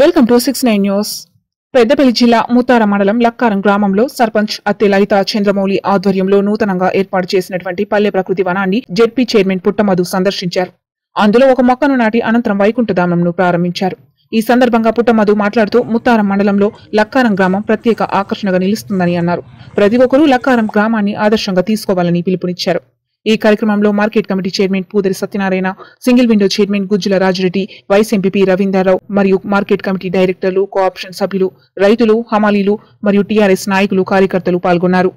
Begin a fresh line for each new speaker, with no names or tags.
Welcome to six nine news. Peddapalli జిల్లా ముత్తార మండలం లక్కారం గ్రామంలో సర్పంచ్ అత్తె లలిత చంద్రమౌళి ఆధ్వర్యంలో నూతనంగా ఏర్పాటు చేసినటువంటి పల్లె ప్రకృతి వనాన్ని జెడ్పీ చైర్మన్ పుట్టమధు సందర్శించారు. అందులో ఒక మొక్కను నాటి అనంతరం వైకుంఠధామంను ప్రారంభించారు. ఈ సందర్భంగా పుట్టమధు మాట్లాడుతూ ముత్తారం మండలంలో లక్కారం గ్రామం ప్రత్యేక ఆకర్షణగా నిలుస్తుందని అన్నారు. ప్రతి ఒక్కరూ లక్కారం గ్రామాన్ని ఆదర్శంగా తీసుకోవాలని పిలుపునిచ్చారు. ఈ కార్యక్రమంలో market committee chairman Pudari Satyanarayana single window chairman Gujjula Rajireddy vice MPP Ravinderrao మరియు మార్కెట్ కమిటీ డైరెక్టర్లు కోఆప్షన్ సభ్యులు రైతులు హమాలీలు మరియు టీఆర్ఎస్ నాయకులు కార్యకర్తలు పాల్గొన్నారు.